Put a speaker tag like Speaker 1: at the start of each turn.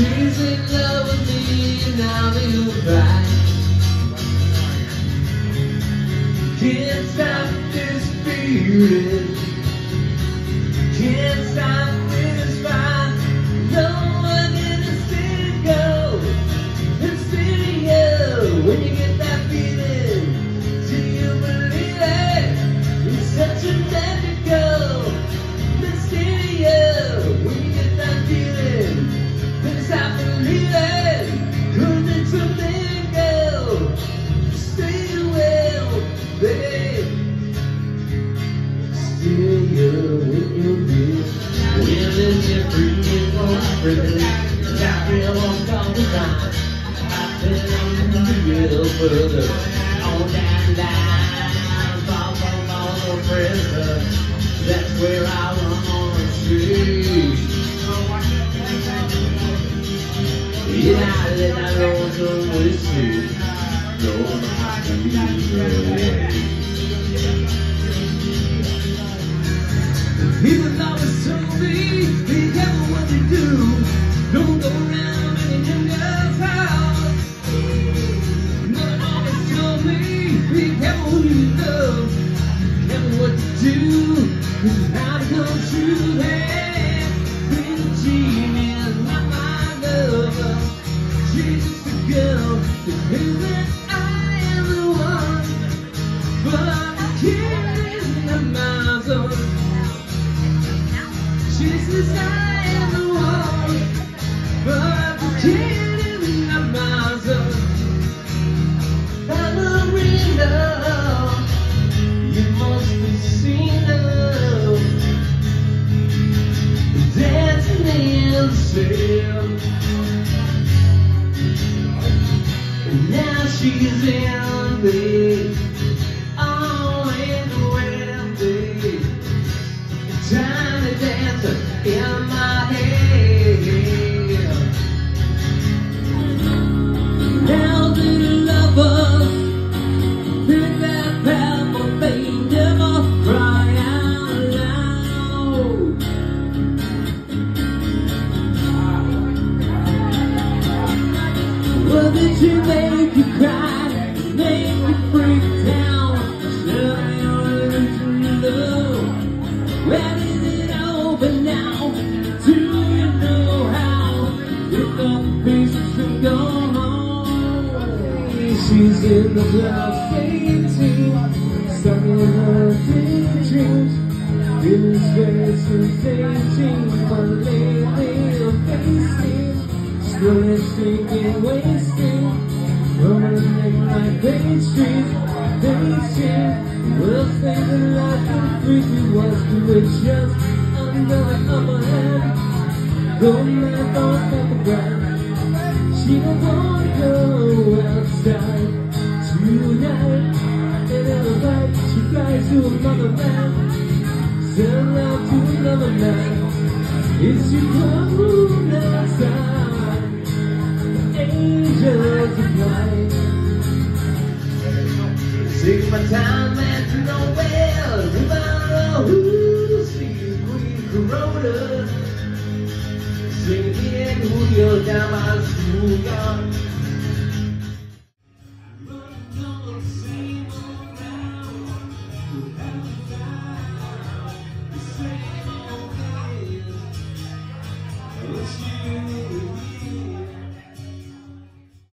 Speaker 1: She's in love with me, now we'll cry. Can't stop this feeling. You you. Women get free and won't free. Got real on all the time. I've been on the real further. On that line, far from all the pressure. That's where I wanna stay. Yeah, then I don't know whiskey. No, my feet People just a girl that thinks that I am the one. But the one, but the kid in my zone. And now she's in bed, in the club skating, stuck in her daydreams. Feeling stress sensating, but lately I'm facing. Still thinking, wasting. Running like Bay Street, Bay Street. We'll say the life and freaky was to it just under the upper hand. Go mad off at the ground. She don't wanna go outside another man. Sell out to another man. She coming outside? Angels of light. Take my time and to know well Tomorrow who sees Queen Corona Sing again Julio down my schoolyard